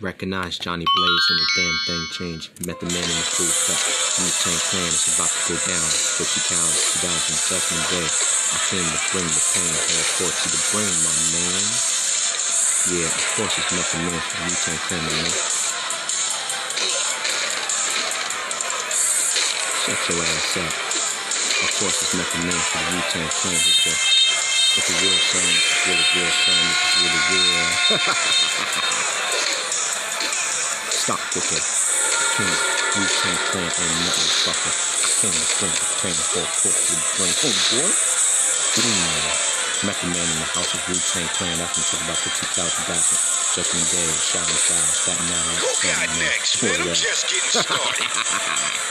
Recognize Johnny Blaze and the damn thing changed. Met the man in the full cut. Wu Tang Clan is about to go down. 50 counts, 2000 Judgment Day. I came to bring the pain. Hardcore to the brain, my man. Yeah, of course it's Method Man from Wu Tang Clan, my man. Shut your ass up. Of course it's Method Man from Wu Tang Clan. It's the, it's a real son. It's really real son. It's really real. Stop wicked. King, Wu Tang Clan ain't nothing fucker. King of bring the pain, hardcore to the brain. Oh boy. Mm. Method Man in the house of Wu Tang Clan. That's when talk about the 2000 back. Judgment Day, Staten Island. Who got next? Man, I'm just getting started.